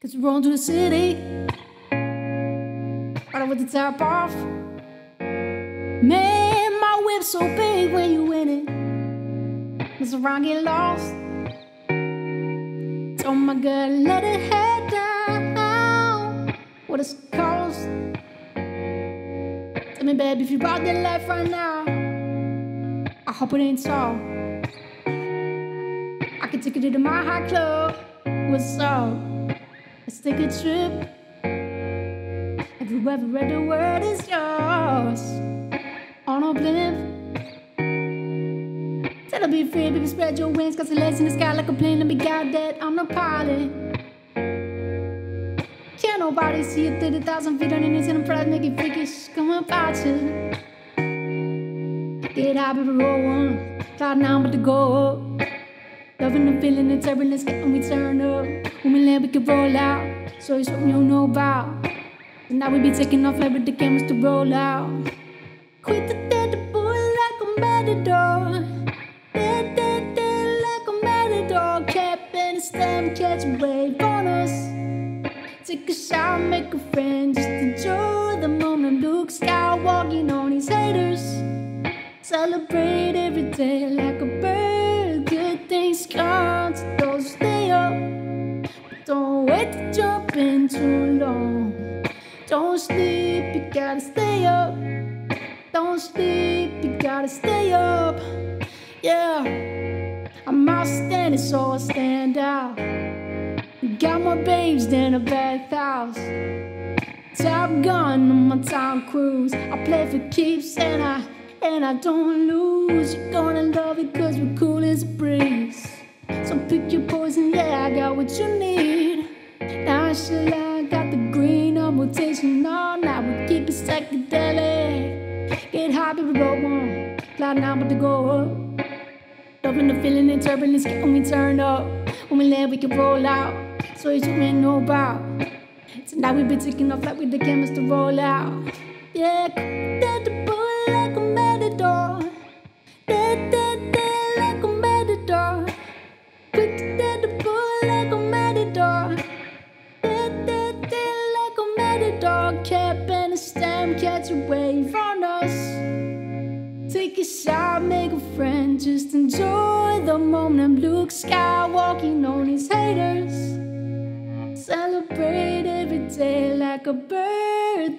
Cause we're rolling to the city. Right with the top off. Man, my whip's so big when you win it. Mess around, get lost. Oh my girl, let it head down. What it's cost? Tell me, baby, if you rock that life right now. I hope it ain't so. I can take you to my high club. What's up? Let's take a trip. Have you ever read the word is yours? On a blimp. Tell her be free, baby, spread your wings. Cause the legs in the sky like a plane. Let me guide that I'm the pilot. Can't nobody see you 30,000 feet underneath and I'm proud to make it freakish. Come on, about you. Get baby, roll one. Cloud nine, but to go up. Loving the feeling, the turbulence, getting we turn up. When we land, we can roll out. So it's something you don't know about. And now we be taking off with the cameras to roll out. Quit the dead, bull like a matador. Dead, dead, dead like a matador. Cap and stem, catch a wave on us. Take a shot, make a friend, just enjoy the moment. Luke Skywalking on these haters. Celebrate every day like a bird. Those stay up. Don't wait to jump in too long. Don't sleep, you gotta stay up. Don't sleep, you gotta stay up. Yeah, I'm outstanding, so I stand out. Got more babes than a bathhouse. Top gun on my Tom Cruise. I play for keeps and I and I don't lose. You're gonna love it cause we're cool I got the green on rotation all night. We keep it psychedelic. Get high, baby, roll one. Cloud nine, but to go up. Loving the feeling and turbulence, get when we turn up. When we land, we can roll out. So you ain't know about. Tonight we be taking off like with the cameras to roll out. Yeah, dead the bull like a matador. Dead, dead, catch a us. Take a shot, make a friend, just enjoy the moment. Luke Skywalking on his haters. Celebrate every day like a birthday.